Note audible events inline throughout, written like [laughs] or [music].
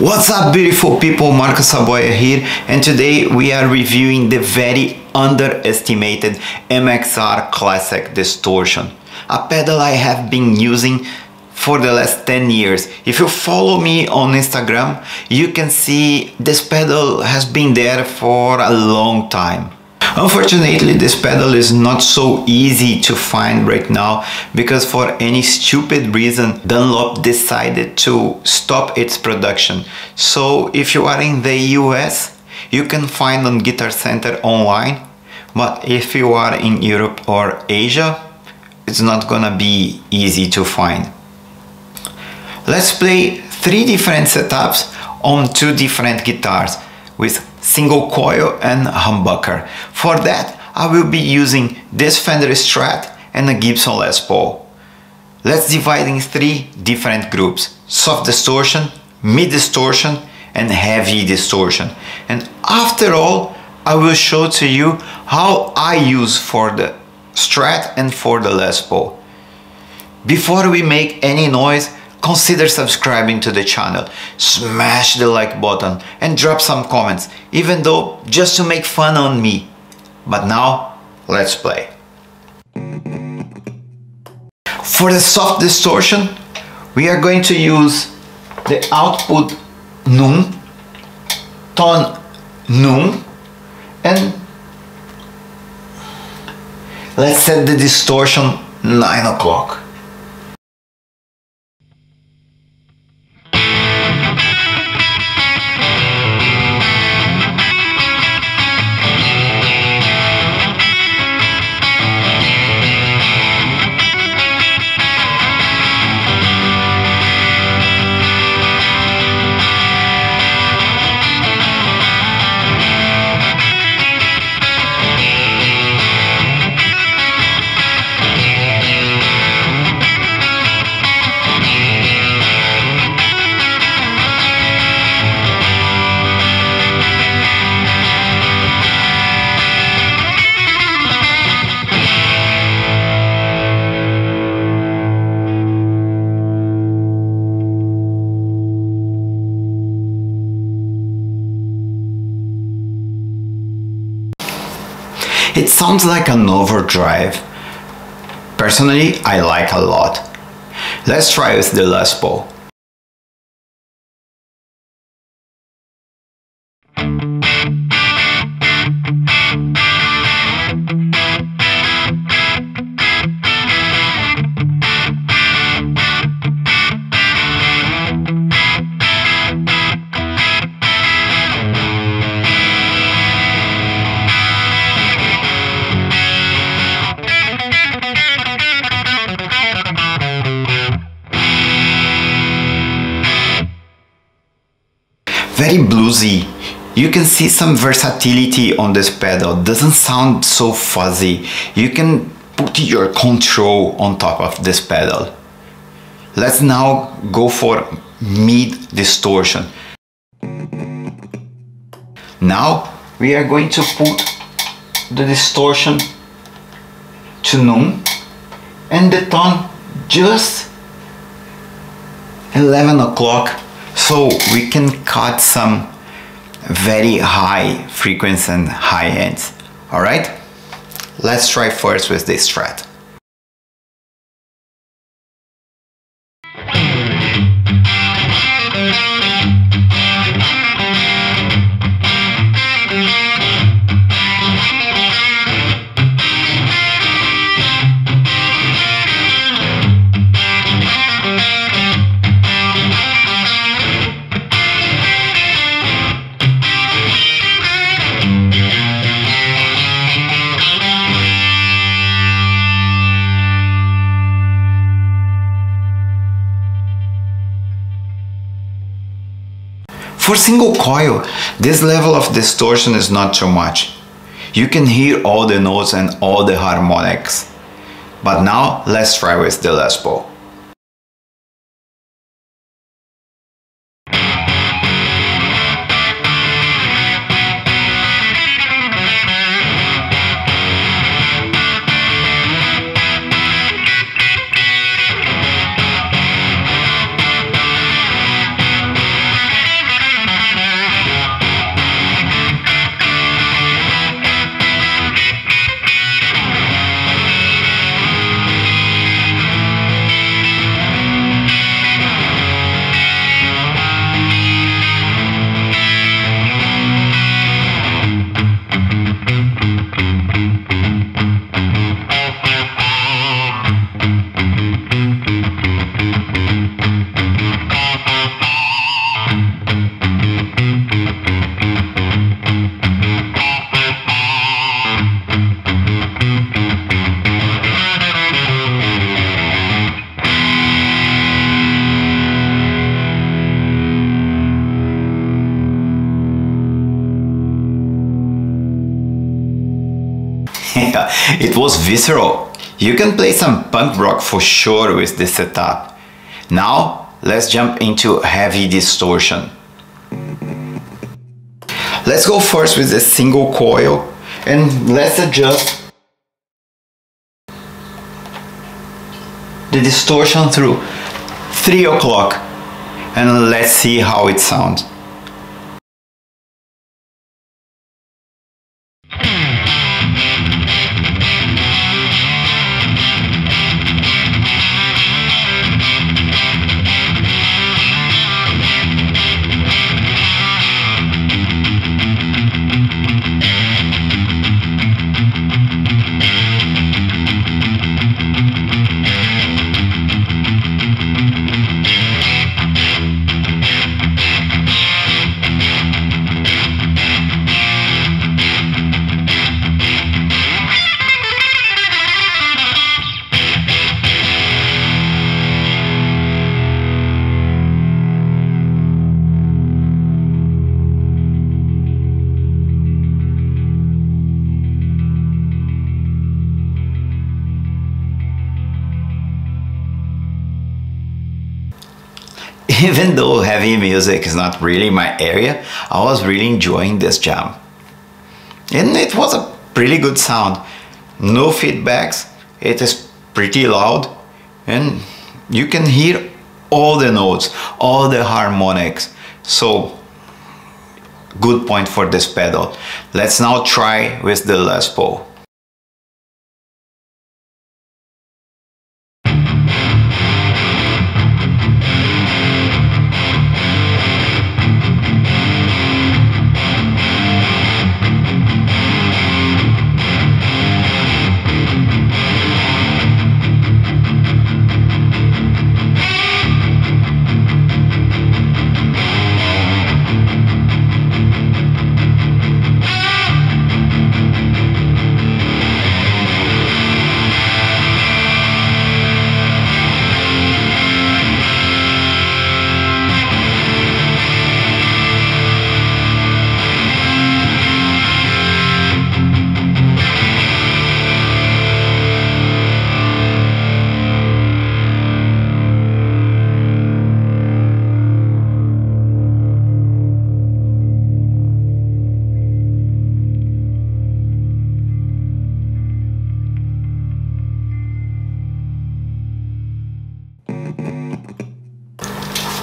What's up beautiful people, Marcos Saboya here and today we are reviewing the very underestimated MXR Classic Distortion. A pedal I have been using for the last 10 years. If you follow me on Instagram, you can see this pedal has been there for a long time. Unfortunately, this pedal is not so easy to find right now because for any stupid reason, Dunlop decided to stop its production. So if you are in the US, you can find on Guitar Center online, but if you are in Europe or Asia, it's not gonna be easy to find. Let's play three different setups on two different guitars with single coil and humbucker. For that, I will be using this Fender Strat and a Gibson Les Paul. Let's divide in three different groups. Soft distortion, mid distortion and heavy distortion. And after all, I will show to you how I use for the Strat and for the Les Paul. Before we make any noise, consider subscribing to the channel, smash the like button and drop some comments, even though just to make fun on me. But now, let's play. For the soft distortion, we are going to use the output num, tone num, and let's set the distortion 9 o'clock. Sounds like an overdrive. Personally, I like a lot. Let's try with the Les Paul. Bluesy. You can see some versatility on this pedal. Doesn't sound so fuzzy. You can put your control on top of this pedal. Let's now go for mid distortion. Now we are going to put the distortion to num and the tone just 11 o'clock so we can cut some very high frequency and high ends. All right, let's try first with this strat. Single coil, this level of distortion is not too much. You can hear all the notes and all the harmonics. But now let's try with the Les Paul. It was visceral. You can play some punk rock for sure with this setup. Now, let's jump into heavy distortion. Let's go first with a single coil and let's adjust the distortion through 3 o'clock and let's see how it sounds. [laughs] even though heavy music is not really my area, I was really enjoying this jam. And it was a pretty good sound. No feedbacks, it is pretty loud and you can hear all the notes, all the harmonics. So good point for this pedal. Let's now try with the Les Paul.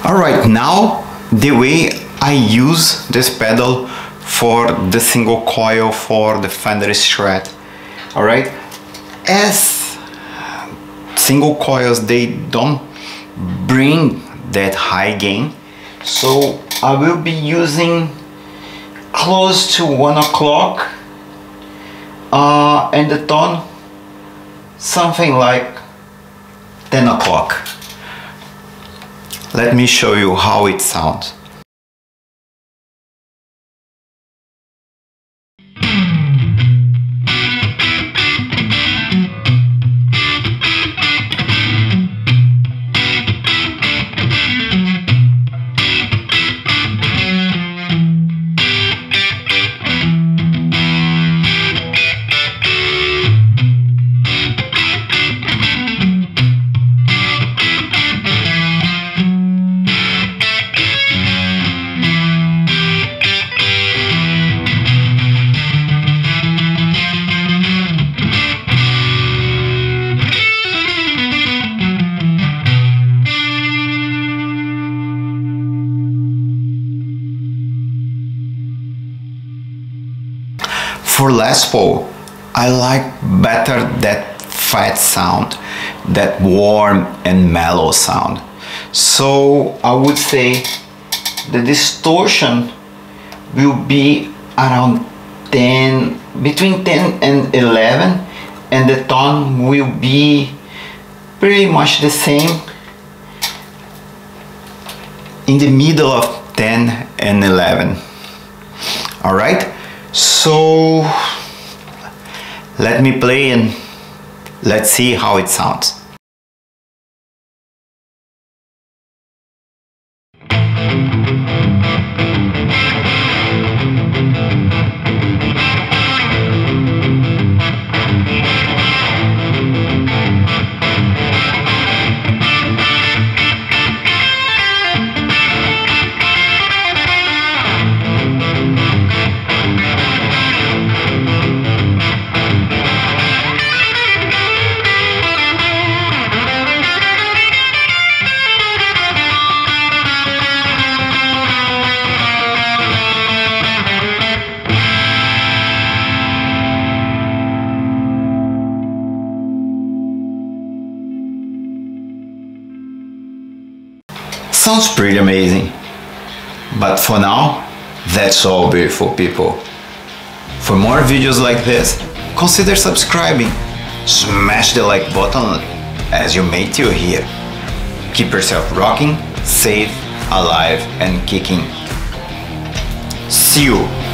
Alright, now the way I use this pedal for the single coil for the Fender Strat. Alright, as single coils they don't bring that high gain, so I will be using close to one o'clock uh, and the tone something like 10 o'clock let me show you how it sounds. For Les Paul, I like better that fat sound, that warm and mellow sound. So I would say the distortion will be around 10, between 10 and 11 and the tone will be pretty much the same in the middle of 10 and 11 all right so let me play and let's see how it sounds Sounds pretty amazing. But for now, that's all beautiful people. For more videos like this, consider subscribing. Smash the like button as you made till here. Keep yourself rocking, safe, alive and kicking. See you